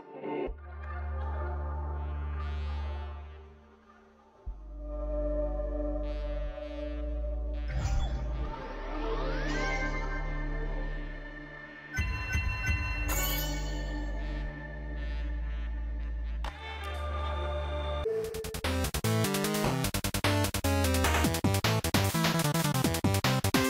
Bye.